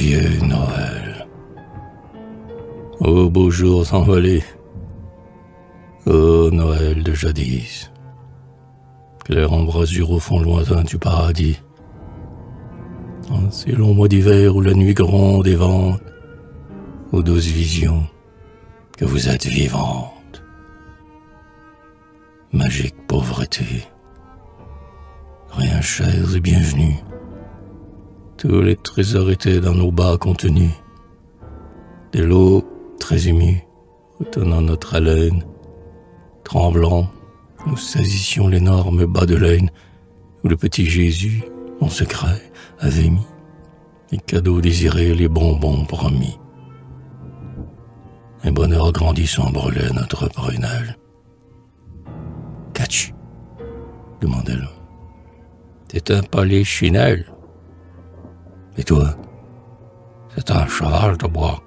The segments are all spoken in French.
joyeux Noël. Ô beaux jours envolés, ô Noël de jadis, claire embrasure au fond lointain du paradis, en ces longs mois d'hiver où la nuit gronde et vente, aux douces visions que vous êtes vivante. Magique pauvreté, rien cher et bienvenu tous les trésors étaient dans nos bas contenus. Des lots très émus, retenant notre haleine. Tremblants, nous saisissions l'énorme bas de laine où le petit Jésus, en secret, avait mis les cadeaux désirés, les bonbons promis. Un bonheur grandissant brûlait notre prunelle. Qu'as-tu demandai-le. C'est un polichinelle. Et toi C'est un cheval de bois.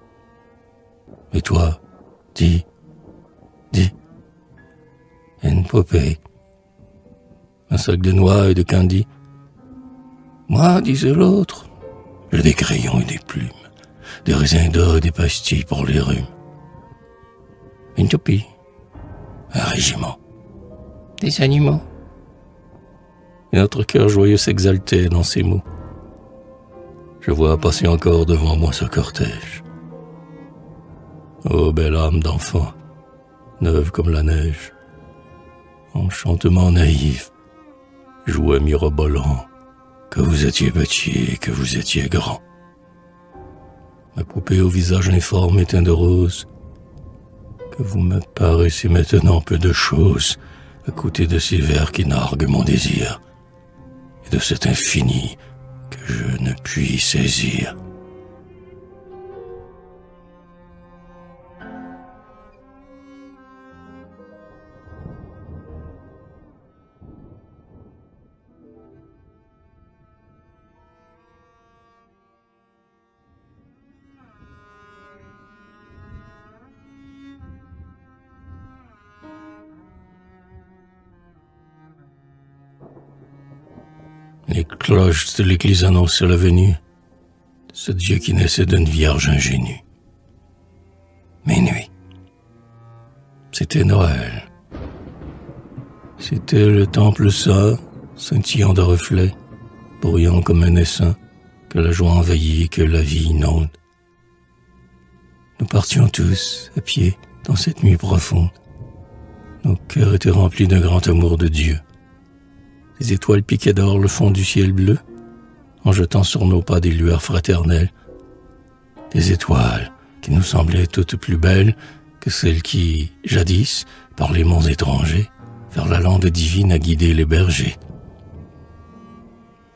Et toi Dis. Dis. Une poupée. Un sac de noix et de candy. Moi, disait l'autre, j'ai des crayons et des plumes, des raisins d'or et des pastilles pour les rhumes. Une toupie. Un régiment. Des animaux. Et notre cœur joyeux s'exaltait dans ces mots. Je vois passer encore devant moi ce cortège. Ô belle âme d'enfant, neuve comme la neige, enchantement naïf, jouet mirobolant, que vous étiez petit et que vous étiez grand. Ma poupée au visage informe et teint de rose, que vous me paraissez maintenant peu de choses à côté de ces vers qui narguent mon désir et de cet infini je ne puis saisir. Les cloches de l'église annonçaient la venue de ce Dieu qui naissait d'une vierge ingénue. Minuit. C'était Noël. C'était le temple saint, scintillant de reflets, bruyant comme un essaim, que la joie envahit et que la vie inonde. Nous partions tous, à pied, dans cette nuit profonde. Nos cœurs étaient remplis d'un grand amour de Dieu. Les étoiles piquaient d'or le fond du ciel bleu, en jetant sur nos pas des lueurs fraternelles. Des étoiles qui nous semblaient toutes plus belles que celles qui, jadis, par les monts étrangers, vers la lande divine a guidé les bergers.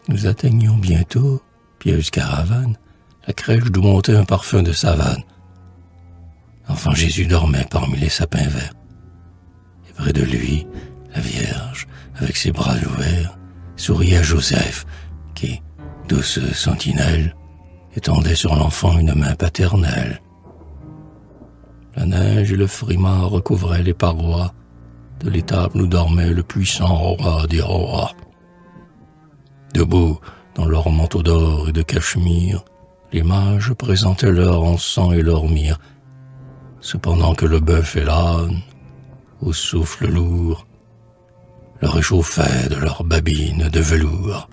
Nous atteignions bientôt, pieuse caravane, la crèche d'où montait un parfum de savane. Enfin Jésus dormait parmi les sapins verts. Et près de lui, la Vierge, avec ses bras ouverts, souriait à Joseph, qui, douce sentinelle, étendait sur l'enfant une main paternelle. La neige et le frimard recouvraient les parois de l'étable où dormait le puissant roi des rois. Debout, dans leur manteau d'or et de cachemire, les mages présentaient leur encens et leur myrrhe, cependant que le bœuf et l'âne, au souffle lourd, le réchauffaient de leurs babines de velours.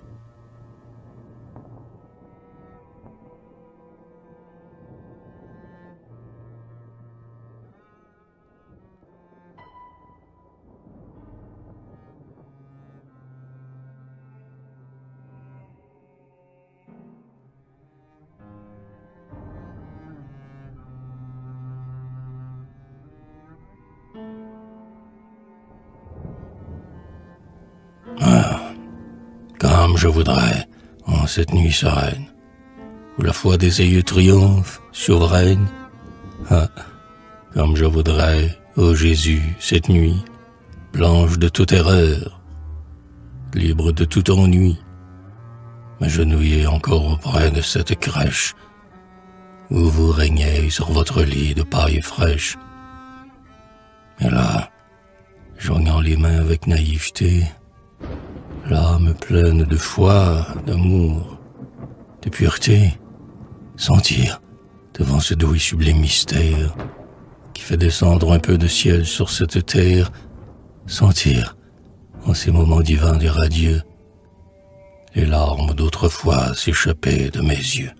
Comme je voudrais, en cette nuit sereine, où la foi des aïeux triomphe, souveraine. Ah, comme je voudrais, ô Jésus, cette nuit, blanche de toute erreur, libre de tout ennui, m'agenouiller encore auprès de cette crèche, où vous régnez sur votre lit de paille fraîche. Et là, joignant les mains avec naïveté, l'âme pleine de foi, d'amour, de pureté, sentir, devant ce doux et sublime mystère, qui fait descendre un peu de ciel sur cette terre, sentir, en ces moments divins et radieux, les larmes d'autrefois s'échappaient de mes yeux.